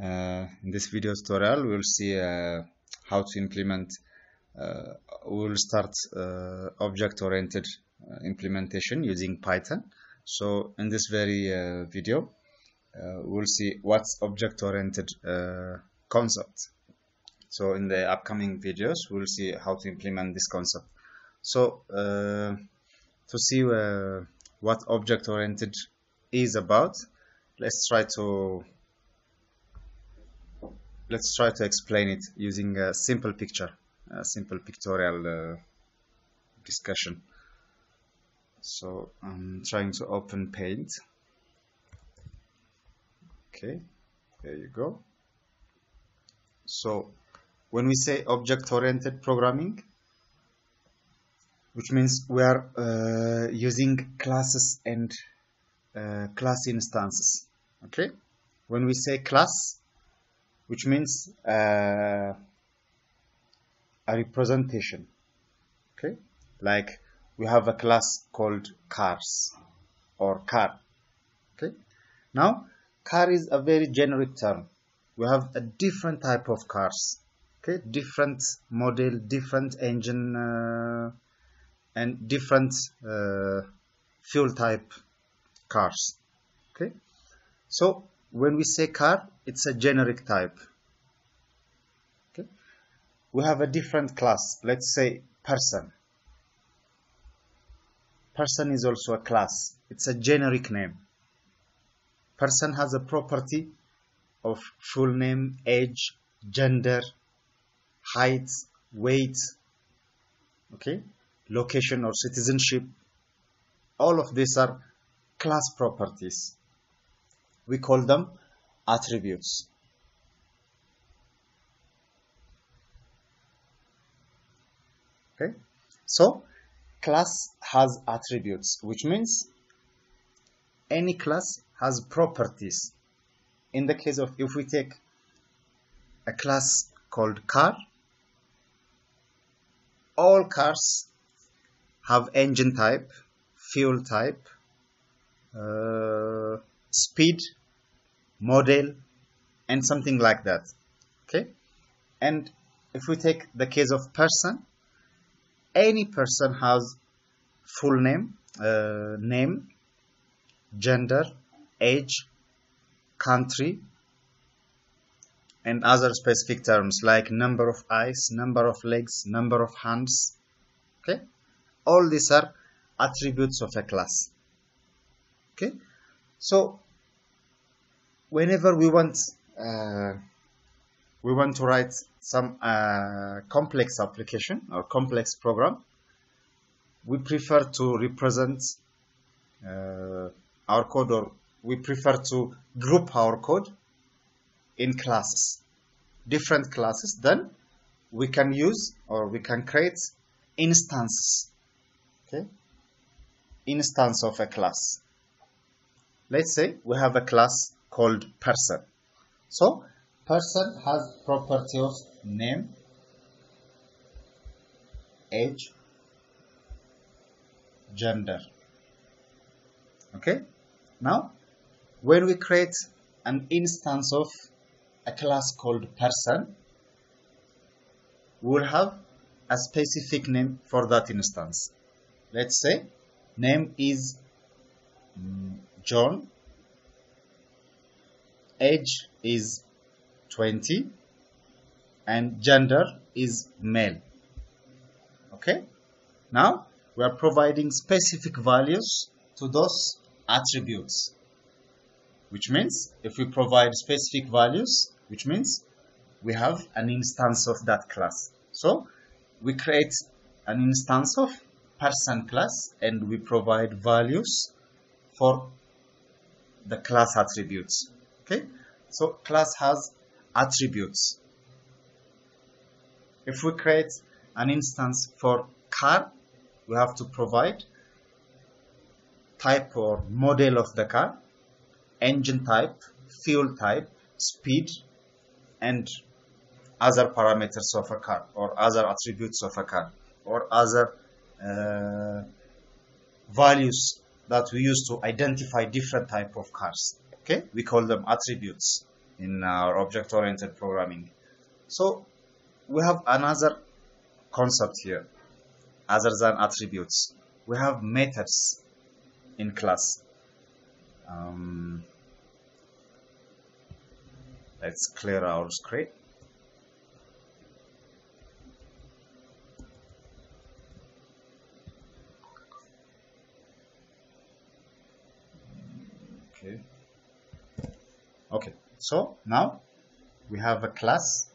Uh, in this video tutorial, we will see uh, how to implement, uh, we will start uh, object-oriented uh, implementation using Python. So in this very uh, video, we'll see what's object-oriented concept. So in the upcoming videos, we'll see how to implement this concept. So to see what object-oriented is about, let's try to let's try to explain it using a simple picture, a simple pictorial uh, discussion. So I'm trying to open Paint. Okay, there you go. So when we say object-oriented programming, which means we are uh, using classes and uh, class instances. Okay, when we say class, which means uh, a representation. Okay? Like we have a class called cars or car. Okay? Now car is a very generic term. We have a different type of cars. Okay? Different model different engine uh, and different uh, fuel type cars. Okay? So when we say car it's a generic type. Okay. We have a different class let's say person. Person is also a class. It's a generic name. Person has a property of full name age gender height weight okay location or citizenship. All of these are class properties we call them attributes. Okay, so class has attributes, which means any class has properties. In the case of if we take a class called car, all cars have engine type, fuel type, uh, speed, model, and something like that. Okay? And if we take the case of person, any person has full name, uh, name, gender, age, country, and other specific terms like number of eyes, number of legs, number of hands. Okay? All these are attributes of a class. Okay? So whenever we want uh, we want to write some uh, complex application or complex program, we prefer to represent uh, our code or we prefer to group our code in classes, different classes. Then we can use or we can create instances, okay, instance of a class. Let's say we have a class called person. So person has property of name, age, gender. Okay. Now, when we create an instance of a class called person, we'll have a specific name for that instance. Let's say name is mm, John age is 20 and gender is male. Okay? Now we are providing specific values to those attributes which means if we provide specific values which means we have an instance of that class. So we create an instance of person class and we provide values for the class attributes okay? So class has attributes. If we create an instance for car we have to provide type or model of the car engine type fuel type speed and other parameters of a car or other attributes of a car or other uh, values that we use to identify different type of cars okay we call them attributes in our object-oriented programming. So we have another concept here other than attributes. We have methods in class. Um, let's clear our screen. Okay. Okay, so now we have a class.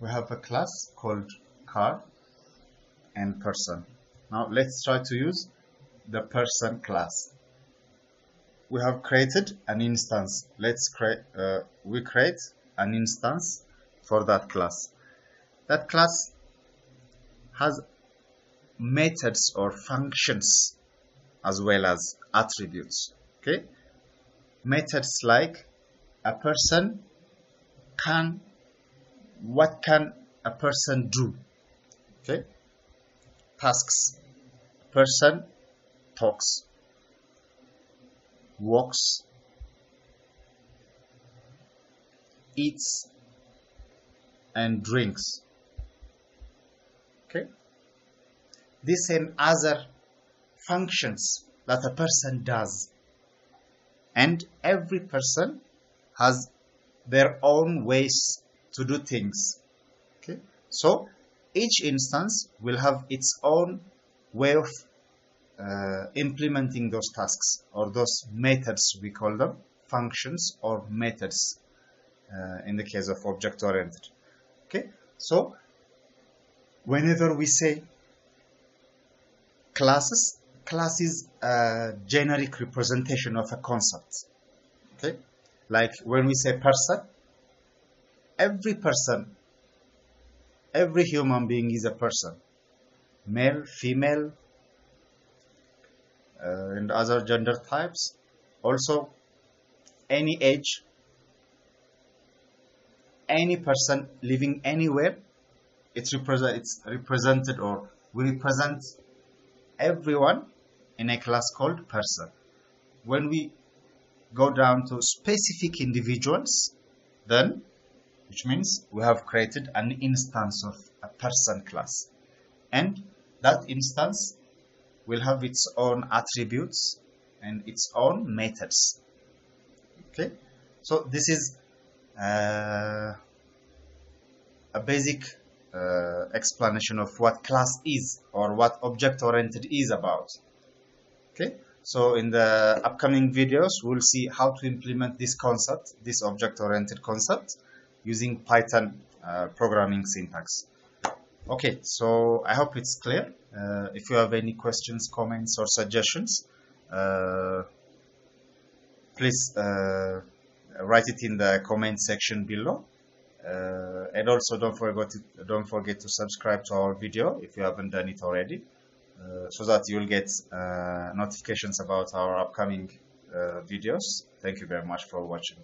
We have a class called car and person. Now let's try to use the person class. We have created an instance. Let's create, uh, we create an instance for that class. That class has methods or functions as well as attributes. Okay, methods like a person can, what can a person do? Okay, tasks. Person talks, walks, eats, and drinks. Okay, these and other functions that a person does and every person has their own ways to do things. Okay? So each instance will have its own way of uh, implementing those tasks or those methods we call them functions or methods uh, in the case of object oriented okay? So whenever we say classes class is a generic representation of a concept. Okay, like when we say person, every person, every human being is a person, male, female, uh, and other gender types. Also, any age, any person living anywhere, it's, represent, it's represented or we represent everyone in a class called person. When we go down to specific individuals, then, which means we have created an instance of a person class. And that instance will have its own attributes and its own methods. Okay, so this is uh, a basic uh, explanation of what class is or what object oriented is about okay. So in the upcoming videos we'll see how to implement this concept this object oriented concept using python uh, programming syntax. Okay. So i hope it's clear. Uh, if you have any questions comments or suggestions uh, please uh, write it in the comment section below. Uh, and also don't forget to, don't forget to subscribe to our video if you haven't done it already so that you'll get uh, notifications about our upcoming uh, videos. Thank you very much for watching.